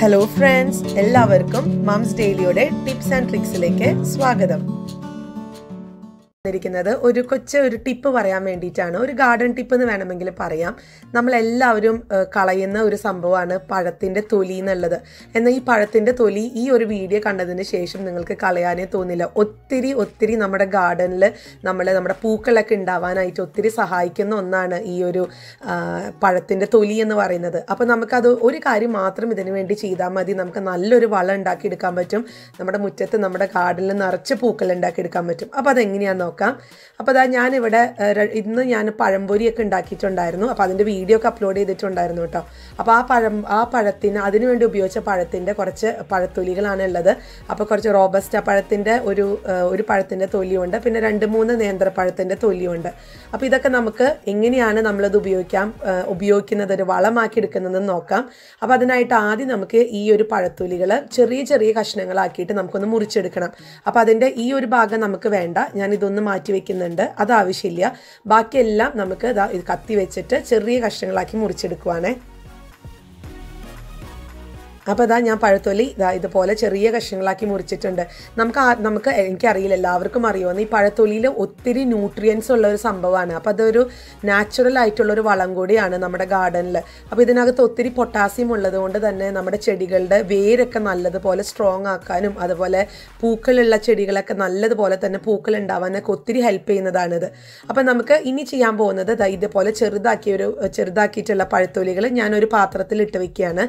Hello friends എല്ലാവർക്കും mom's ഡെയിലിയുടെ tips and ട്രിക്സിലേക്ക് സ്വാഗതം. ിരിക്കുന്നത് ഒരു കൊച്ചു ഒരു ടിപ്പ് പറയാൻ വേണ്ടിയിട്ടാണ്. ഒരു ഗാർഡൻ ടിപ്പ് എന്ന് വേണമെങ്കിൽ പറയാം. നമ്മളെല്ലാവരും കളയുന്ന ഒരു സംഭവമാണ് പഴത്തിന്റെ തൊലി എന്നുള്ളത്. എന്നാൽ ഈ പഴത്തിന്റെ തൊലി ഈ ഒരു വീഡിയോ കണ്ടതിന് ശേഷം നിങ്ങൾക്ക് കളയാനേ തോന്നില്ല. ഒത്തിരി ഒത്തിരി നമ്മുടെ ഗാർഡനിൽ നമ്മൾ നമ്മുടെ പൂക്കളൊക്കെ ഉണ്ടാവാനായിട്ട് ഒത്തിരി സഹായിക്കുന്ന ഒന്നാണ് ഈ ഒരു പഴത്തിന്റെ തൊലി എന്ന് പറയുന്നത്. അപ്പോൾ നമുക്കത് ഒരു കാര്യം മാത്രം ഇതിനു വേണ്ടി ചെയ്താൽ മതി. നമുക്ക് നല്ലൊരു വളം ഉണ്ടാക്കിയെടുക്കാൻ പറ്റും. നമ്മുടെ മുറ്റത്ത് നമ്മുടെ ഗാർഡനിൽ നിറച്ച് പൂക്കൾ ഉണ്ടാക്കിയെടുക്കാൻ പറ്റും. അപ്പോൾ അതെങ്ങനെയാണെന്ന് നോക്കാം. അപ്പോൾ അതാ ഞാനിവിടെ ഇന്ന് ഞാൻ പഴംപൊരിയൊക്കെ ഉണ്ടാക്കിയിട്ടുണ്ടായിരുന്നു. അപ്പോൾ അതിന്റെ വീഡിയോ ഒക്കെ അപ്ലോഡ് ചെയ്തിട്ടുണ്ടായിരുന്നു കേട്ടോ. അപ്പോൾ ആ പഴം ആ പഴത്തിന് അതിനുവേണ്ടി ഉപയോഗിച്ച പഴത്തിന്റെ കുറച്ച് പഴത്തൊലികളാണ് ഉള്ളത്. അപ്പോൾ കുറച്ച് റോബസ്റ്റ പഴത്തിന്റെ ഒരു ഒരു പഴത്തിന്റെ തൊലിയുണ്ട്. പിന്നെ രണ്ട് മൂന്ന് നേന്ത്രപ്പഴത്തിന്റെ തൊലിയുണ്ട്. അപ്പോൾ ഇതൊക്കെ നമുക്ക് എങ്ങനെയാണ് നമ്മളത് ഉപയോഗിക്കാം ഉപയോഗിക്കുന്നത് ഒരു വളമാക്കി എടുക്കുന്നതെന്ന് നോക്കാം. അപ്പോൾ അതിനായിട്ട് ആദ്യം നമുക്ക് ഈ ഒരു പഴത്തൊലികൾ ചെറിയ ചെറിയ കഷ്ണങ്ങളാക്കിയിട്ട് നമുക്കൊന്ന് മുറിച്ചെടുക്കണം. അപ്പോൾ അതിന്റെ ഈ ഒരു ഭാഗം നമുക്ക് വേണ്ട. ഞാൻ ഇതൊന്ന് മാറ്റി വെക്കുന്നുണ്ട്. അത് ആവശ്യമില്ല. ബാക്കിയെല്ലാം നമുക്ക് ഇത് കത്തി വെച്ചിട്ട് ചെറിയ കഷ്ണങ്ങളാക്കി മുറിച്ചെടുക്കുവാണേ. അപ്പോൾ ഇതാ ഞാൻ പഴത്തൊലി ഇതാ ഇതുപോലെ ചെറിയ കഷ്ണങ്ങളാക്കി മുറിച്ചിട്ടുണ്ട്. നമുക്ക് നമുക്ക് എനിക്കറിയില്ല എല്ലാവർക്കും അറിയുമെന്ന് ഈ പഴത്തൊലിയിൽ ഒത്തിരി ന്യൂട്രിയൻസ് ഉള്ള ഒരു സംഭവമാണ്. അപ്പോൾ അതൊരു നാച്ചുറൽ ആയിട്ടുള്ളൊരു വളം കൂടിയാണ് നമ്മുടെ ഗാർഡനിൽ അപ്പോൾ ഇതിനകത്ത് ഒത്തിരി പൊട്ടാസ്യം ഉള്ളതുകൊണ്ട് തന്നെ നമ്മുടെ ചെടികളുടെ വേരൊക്കെ നല്ലതുപോലെ സ്ട്രോങ് ആക്കാനും അതുപോലെ പൂക്കളുള്ള ചെടികളൊക്കെ നല്ലതുപോലെ തന്നെ പൂക്കൾ ഉണ്ടാവാനൊക്കെ ഒത്തിരി ഹെൽപ്പ് ചെയ്യുന്നതാണിത്. അപ്പോൾ നമുക്ക് ഇനി ചെയ്യാൻ പോകുന്നത് ഇതുപോലെ ചെറുതാക്കിയ ഒരു ചെറുതാക്കിയിട്ടുള്ള പഴത്തൊലികൾ ഞാനൊരു പാത്രത്തിൽ ഇട്ട് വയ്ക്കുകയാണ്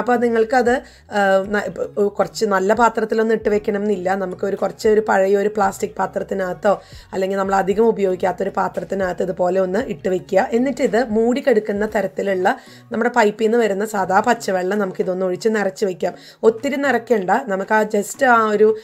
അപ്പോൾ നിങ്ങൾക്കത് ആ, ന- ഇപ്പ- കുറച്ച് നല്ല പാത്രത്തിലൊന്നും ഇട്ട് വെക്കണം എന്നില്ല നമുക്ക് ഒരു കുറച്ച് ഒരു പഴയ ഒരു പ്ലാസ്റ്റിക് പാത്രത്തിനകത്തോ അല്ലെങ്കിൽ നമ്മൾ അധികം ഉപയോഗിക്കാത്ത ഒരു പാത്രത്തിനകത്ത് ഇതുപോലെ ഒന്ന് ഇട്ട് വെക്കുക. എന്നിട്ട് ഇത് മൂടിക്കെടുക്കുന്ന തരത്തിലുള്ള നമ്മുടെ പൈപ്പിൽ നിന്ന് വരുന്ന സാധാ പച്ചവെള്ളം നമുക്കിതൊന്ന് ഒഴിച്ച് നിറച്ച് വെക്കാം. ഒത്തിരി നിറയ്ക്കേണ്ട. നമുക്ക് ആ ജസ്റ്റ് ആ ഒരു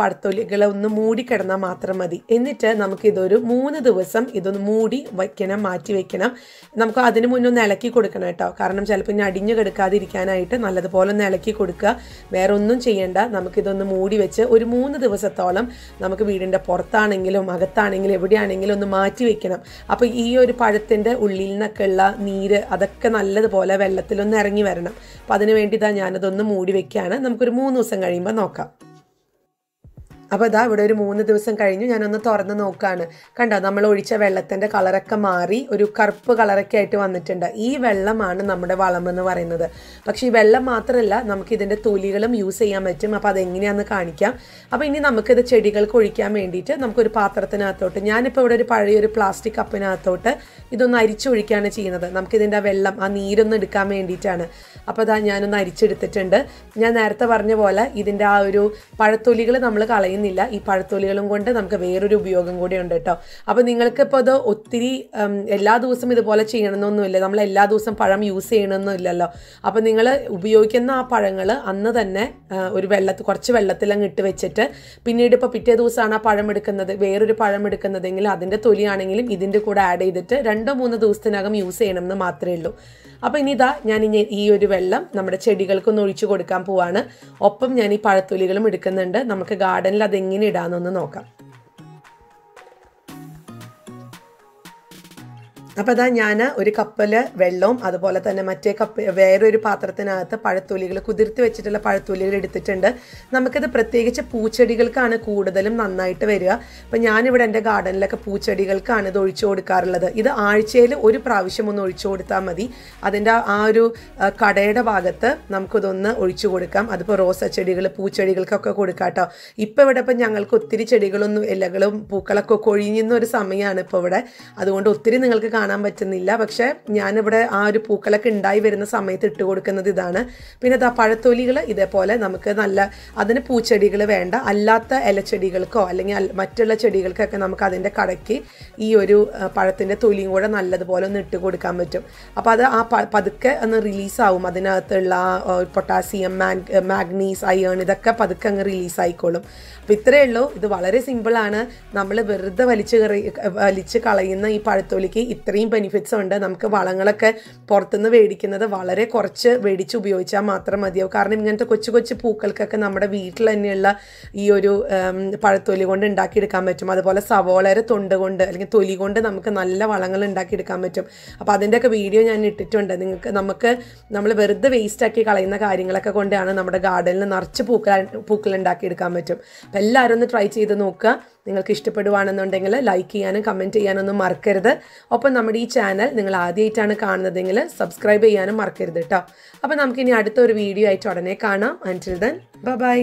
പടത്തൊലികളെ ഒന്ന് മൂടിക്കിടന്നാൽ മാത്രം മതി. എന്നിട്ട് നമുക്കിതൊരു മൂന്ന് ദിവസം ഇതൊന്ന് മൂടി വയ്ക്കണം മാറ്റി വെക്കണം. നമുക്ക് അതിന് മുന്നേ ഒന്ന് ഇളക്കി കൊടുക്കണം കേട്ടോ. കാരണം ചിലപ്പോൾ ഇനി അടിഞ്ഞു കിടക്കാതിരിക്കാനായിട്ട് നല്ലതുപോലെ ഒന്ന് ഇളക്കി കൊടുക്കുക. വേറെ ഒന്നും ചെയ്യേണ്ട. നമുക്കിതൊന്ന് മൂടി വെച്ച് ഒരു മൂന്ന് ദിവസത്തോളം നമുക്ക് വീടിന്റെ പുറത്താണെങ്കിലും അകത്താണെങ്കിലും എവിടെയാണെങ്കിലും ഒന്ന് മാറ്റി വെക്കണം. അപ്പോൾ ഈ ഒരു പഴത്തിന്റെ ഉള്ളിൽ നിന്നൊക്കെ ഉള്ള നീര് അതൊക്കെ നല്ലതുപോലെ വെള്ളത്തിലൊന്ന് ഇറങ്ങി വരണം. അപ്പോൾ അതിന് വേണ്ടി ഇതാ ഞാനതൊന്ന് മൂടി വെക്കുകയാണ്. നമുക്കൊരു മൂന്ന് ദിവസം കഴിയുമ്പോൾ നോക്കാം. അപ്പോൾ ഇതാ ഇവിടെ ഒരു മൂന്ന് ദിവസം കഴിഞ്ഞു ഞാനൊന്ന് തുറന്ന് നോക്കുകയാണ് കണ്ടോ നമ്മൾ ഒഴിച്ച വെള്ളത്തിന്റെ കളറൊക്കെ മാറി ഒരു കറുപ്പ് കളറൊക്കെ ആയിട്ട് വന്നിട്ടുണ്ട്. ഈ വെള്ളമാണ് നമ്മുടെ വളം എന്ന് പറയുന്നത്. പക്ഷേ ഈ വെള്ളം മാത്രമല്ല നമുക്ക് ഇതിന്റെ തൊലികളും യൂസ് ചെയ്യാൻ പറ്റും. അപ്പോൾ അതെങ്ങനെയാണെന്ന് കാണിക്കാം. അപ്പോൾ ഇനി നമുക്കിത് ചെടികൾക്ക് ഒഴിക്കാൻ വേണ്ടിയിട്ട് നമുക്കൊരു പാത്രത്തിനകത്തോട്ട് ഞാനിപ്പോൾ ഇവിടെ ഒരു പഴയൊരു പ്ലാസ്റ്റിക് കപ്പിനകത്തോട്ട് ഇതൊന്ന് അരിച്ചൊഴിക്കുകയാണ് ചെയ്യുന്നത്. നമുക്കിതിന്റെ ആ വെള്ളം ആ നീരൊന്ന് എടുക്കാൻ വേണ്ടിയിട്ടാണ്. അപ്പോൾ അതാ ഞാനൊന്ന് അരിച്ചെടുത്തിട്ടുണ്ട്. ഞാൻ നേരത്തെ പറഞ്ഞ പോലെ ഇതിന്റെ ആ ഒരു പഴത്തൊലികൾ നമ്മൾ കളയുന്നില്ല ഈ പഴത്തൊലികളും കൊണ്ട് നമുക്ക് വേറൊരു ഉപയോഗം കൂടി ഉണ്ട് കേട്ടോ. അപ്പോൾ നിങ്ങൾക്കിപ്പോൾ അത് ഒത്തിരി എല്ലാ ദിവസവും ഇതുപോലെ ചെയ്യണമെന്നൊന്നുമില്ല. നമ്മൾ എല്ലാ ദിവസവും പഴം യൂസ് ചെയ്യണമെന്നില്ലല്ലോ അപ്പോൾ നിങ്ങൾ ഉപയോഗിക്കുന്ന ആ പഴങ്ങൾ അന്ന് തന്നെ ഒരു വെള്ളത്തിൽ കുറച്ച് വെള്ളത്തിലങ്ങ് ഇട്ട് വെച്ചിട്ട് പിന്നീട് ഇപ്പോൾ പിറ്റേ ദിവസമാണ് ആ പഴം എടുക്കുന്നത്. വേറൊരു പഴം എടുക്കുന്നതെങ്കിൽ അതിന്റെ തൊലിയാണെങ്കിലും ഇതിന്റെ കൂടെ ആഡ് ചെയ്തിട്ട് രണ്ടോ മൂന്നോ ദിവസത്തിനകം യൂസ് ചെയ്യണമെന്ന് മാത്രമേ ഉള്ളൂ. അപ്പോൾ ഇനി ഇതാ ഞാൻ ഇനി ഈ ഒരു വെള്ളം നമ്മുടെ ചെടികൾക്കൊന്ന് ഒഴിച്ചു കൊടുക്കാൻ പോവാണ്. ഒപ്പം ഞാൻ ഈ പഴത്തൊലികളും എടുക്കുന്നുണ്ട്. നമുക്ക് ഗാർഡനിൽ അതെങ്ങനെ ഇടാമെന്നൊന്ന് നോക്കാം. അപ്പോൾ അതാ ഞാൻ ഒരു കപ്പിൽ വെള്ളവും അതുപോലെ തന്നെ മറ്റേ കപ്പ് വേറൊരു പാത്രത്തിനകത്ത് പഴത്തൊലികൾ കുതിർത്തി വെച്ചിട്ടുള്ള പഴത്തൊലികൾ എടുത്തിട്ടുണ്ട്. നമുക്കിത് പ്രത്യേകിച്ച് പൂച്ചെടികൾക്കാണ് കൂടുതലും നന്നായിട്ട് വരിക. അപ്പം ഞാനിവിടെ എന്റെ ഗാർഡനിലൊക്കെ പൂച്ചെടികൾക്കാണ് ഇത് ഒഴിച്ചു കൊടുക്കാറുള്ളത്. ഇത് ആഴ്ചയിൽ ഒരു പ്രാവശ്യം ഒന്ന് ഒഴിച്ചു കൊടുത്താൽ മതി. അതിന്റെ ആ ഒരു കടയുടെ ഭാഗത്ത് നമുക്കിതൊന്ന് ഒഴിച്ചു കൊടുക്കാം. അതിപ്പോൾ റോസ ചെടികൾ പൂച്ചെടികൾക്കൊക്കെ കൊടുക്കാം കേട്ടോ. ഇപ്പോൾ ഇവിടെ ഇപ്പം ഞങ്ങൾക്ക് ഒത്തിരി ചെടികളൊന്നും ഇലകളും പൂക്കളൊക്കെ കൊഴിയുന്ന ഒരു സമയമാണ് ഇപ്പോൾ ഇവിടെ. അതുകൊണ്ട് ഒത്തിരി നിങ്ങൾക്ക് പറ്റുന്നില്ല. പക്ഷേ ഞാനിവിടെ ആ ഒരു പൂക്കളൊക്കെ ഉണ്ടായി വരുന്ന സമയത്ത് ഇട്ട് കൊടുക്കുന്നത് ഇതാണ്. പിന്നെ ഇതാ പഴത്തൊലികൾ ഇതേപോലെ നമുക്ക് നല്ല അതിന് പൂച്ചെടികൾ വേണ്ട. അല്ലാത്ത ഇലച്ചെടികൾക്കോ അല്ലെങ്കിൽ മറ്റുള്ള ചെടികൾക്കൊക്കെ നമുക്ക് അതിന്റെ കടയ്ക്ക് ഈ ഒരു പഴത്തിന്റെ തൊലിയും കൂടെ നല്ലതുപോലെ ഒന്ന് ഇട്ട് കൊടുക്കാൻ പറ്റും. അപ്പോൾ അത് ആ പതുക്കെ ഒന്ന് റിലീസാവും. അതിനകത്തുള്ള potassium potassium mag magnesium iron ഇതൊക്കെ പതുക്കെ അങ്ങ് റിലീസ് ആയിക്കോളും അപ്പോൾ ഇത്രയേ ഉള്ളൂ. ഇത് വളരെ സിമ്പിളാണ്. നമ്മൾ വെറുതെ വലിച്ച് വലിച്ച് കളയുന്ന ഈ പഴത്തൊലിക്ക് ഇത്രയും അത്രയും ബെനിഫിറ്റ്സ് ഉണ്ട്. നമുക്ക് വളങ്ങളൊക്കെ പുറത്തുനിന്ന് മേടിക്കുന്നത് വളരെ കുറച്ച് മേടിച്ച് ഉപയോഗിച്ചാൽ മാത്രം മതിയാവും. കാരണം ഇങ്ങനത്തെ കൊച്ചു കൊച്ചു പൂക്കൾക്കൊക്കെ നമ്മുടെ വീട്ടിൽ തന്നെയുള്ള ഈ ഒരു പഴത്തൊലി കൊണ്ട് ഉണ്ടാക്കിയെടുക്കാൻ പറ്റും. അതുപോലെ സവോളയുടെ തൊണ്ട് കൊണ്ട് അല്ലെങ്കിൽ തൊലി കൊണ്ട് നമുക്ക് നല്ല വളങ്ങൾ ഉണ്ടാക്കിയെടുക്കാൻ പറ്റും. അപ്പോൾ അതിന്റെയൊക്കെ വീഡിയോ ഞാൻ ഇട്ടിട്ടുണ്ട്. നിങ്ങൾക്ക് നമുക്ക് നമ്മൾ വെറുതെ വേസ്റ്റാക്കി കളയുന്ന കാര്യങ്ങളൊക്കെ കൊണ്ടാണ് നമ്മുടെ ഗാർഡനിൽ നിറച്ച് പൂക്കൾ പൂക്കൾ ഉണ്ടാക്കിയെടുക്കാൻ പറ്റും. അപ്പോൾ എല്ലാവരും ഒന്ന് ട്രൈ ചെയ്ത് നോക്കുക. നിങ്ങൾക്ക് ഇഷ്ടപ്പെടുവാണെന്നുണ്ടെങ്കിൽ ലൈക്ക് ചെയ്യാനും കമന്റ് ചെയ്യാനൊന്നും മറക്കരുത്. ഒപ്പം നമ്മുടെ ഈ ചാനൽ നിങ്ങൾ ആദ്യമായിട്ടാണ് കാണുന്നതെങ്കിൽ സബ്സ്ക്രൈബ് ചെയ്യാനും മറക്കരുത് കേട്ടോ അപ്പോൾ നമുക്കിനി അടുത്തൊരു വീഡിയോ ആയിട്ട് ഉടനെ കാണാം. അന്റിൽ ദെൻ ബൈ